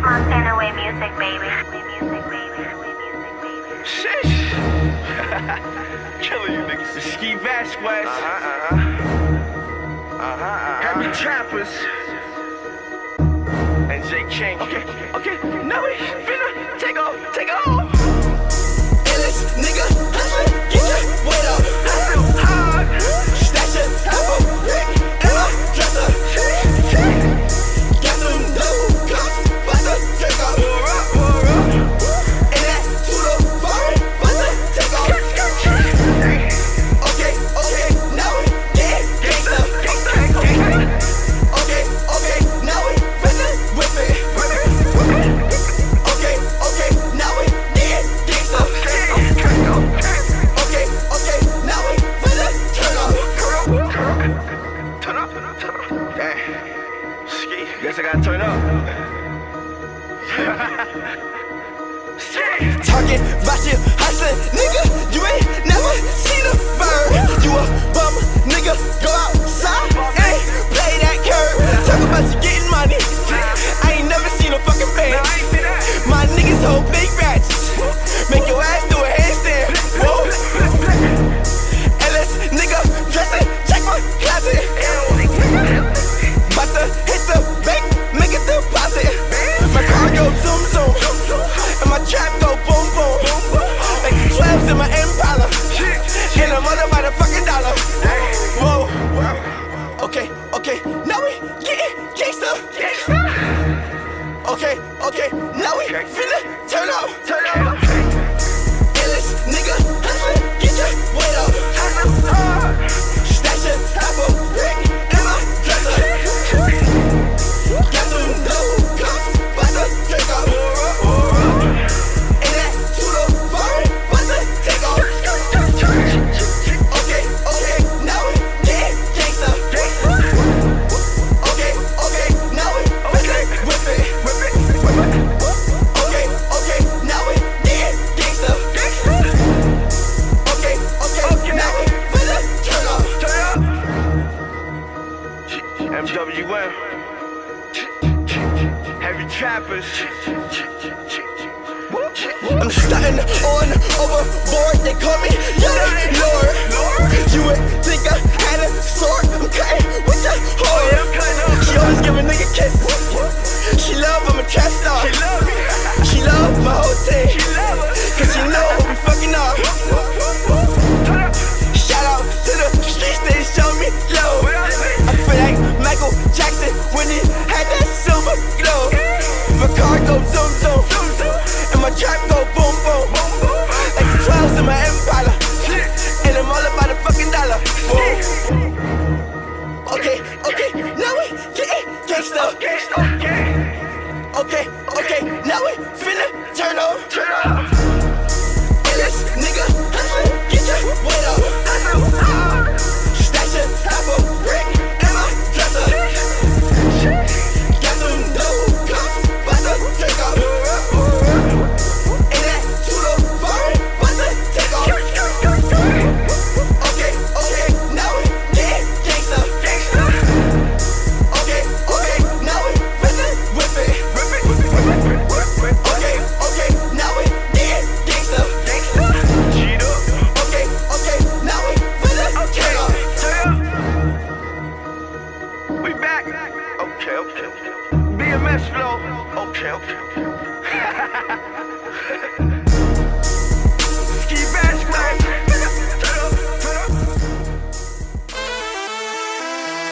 Montana way music, baby. Killing you niggas. Skee Vasquez. Uh huh. Uh huh. Uh huh. Uh-huh. Happy uh -huh. Trappers. And Jay King. Okay. Okay. Now we finna take off. Take off. Endless, nigga. Get your weight off. Guess I gotta turn up. Talking about you, hustling, nigga. You ain't never seen a bird. You a bum. now we. Gangsta. Okay, okay, now we finna turn up. Turn up. MWM. Heavy trappers. I'm starting on overboard, they call me Young Lord. You would think I had a sword, I'm cutting with the whore. She always give a nigga kiss. She love, I'm a trap star. She love Cargo zoom zoom zoom, zoom, and my trap go chill.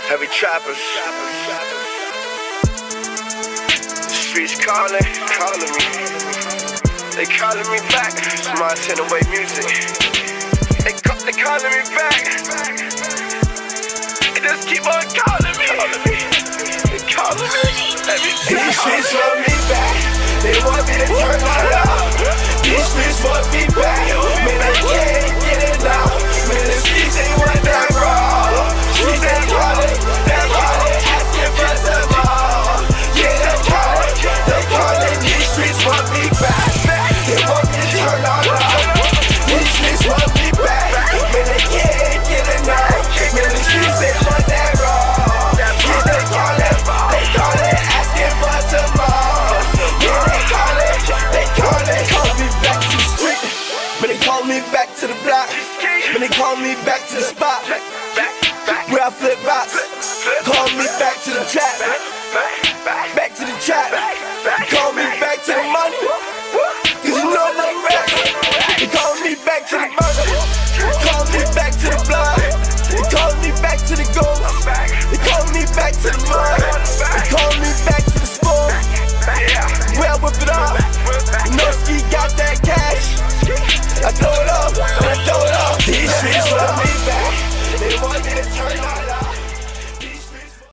Heavy trappers. The streets calling, calling me. They calling me back. It's Smart in away music. They, ca- they calling me back. They just keep on calling me. Calling me the colors. These streets love me back. They want me to turn my love. These streets want me back. Man, I can't. Call me back to the spot where I flip box. Call me back to the trap. Back to the trap. Call me back to the money. Cause you know I'm rap. You call me back to the murder. You call me back to the blood. You call me back to the gold. You call me back to the mud. You call me back to the sport. Where I whip it up. You ski got that.